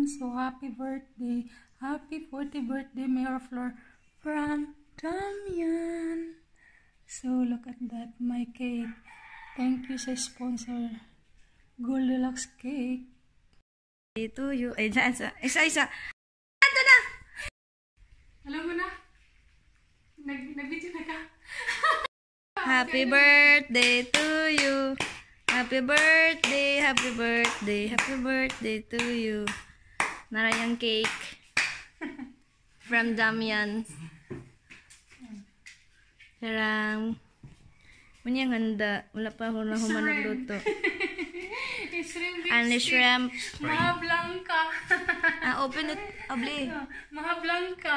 Damian. So happy birthday. Happy 40th birthday, Mayor Flor from Damian. So look at that, my cake. Thank you sa sponsor. Goldilocks Cake. Ito yung... Ay, isa. Isa, isa. Ito na! Alam mo na? Nag Nag-video na ka? Happy birthday to you. Happy birthday, happy birthday, happy birthday to you. Nara yung cake. From Damian. Sarang. Munyang handa. Wala pa ako na humanag luto. Shrimp Only shrimp. Mga blanca. Ah, open it. Abli. Mga blanca.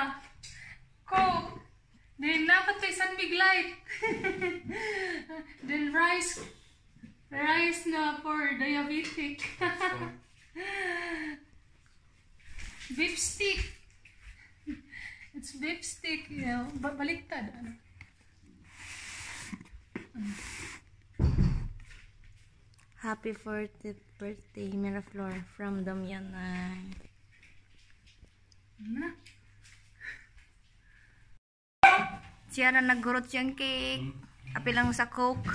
Coke. Then dapat to isang big light. Then rice. Rice na for diabetic. Beef stick. It's beef stick. Yeah, ba baliktad. Ano? Happy 40th birthday, Miraflor from Damian. Ay. Na? Siya na nagurot siyang cake. Api lang sa coke.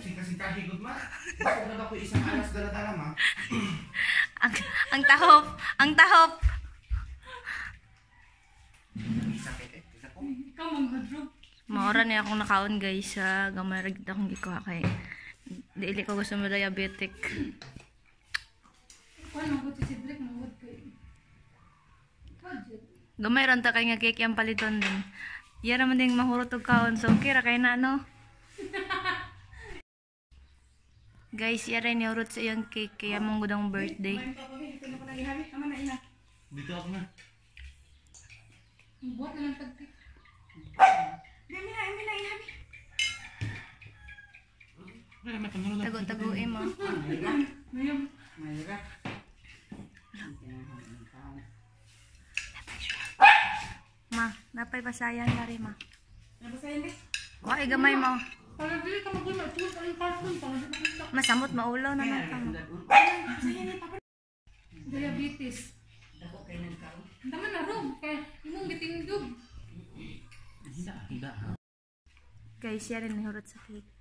Singka-singka higot ma. Bakit na ako isang alas dala-dala ma? Ang, tahop. Ang tahop. Maura niya akong nakaon guys sa gamay ragit akong gikuha kay dili ko gusto mo diabetic. Gamay ron ta kay nga cake yung paliton din. Iya naman ding mahurot og kaon so okay ra kay na no. Guys, iya rin niurot sa iyang cake kaya mong gudang birthday. Dito ako na. Buat na lang tagti. Wala may panalo lang. Tago-taguin mo. Mayroon. Ma, napay basayan na rin ma. Wa ay gamay mo. Para dili ka di makita. Masamot maulaw na lang ka mo. Diabetes. Dama na ro. Kaya imong gitingdog. Hindi, hindi. Guys, iya rin nahurot sa cake.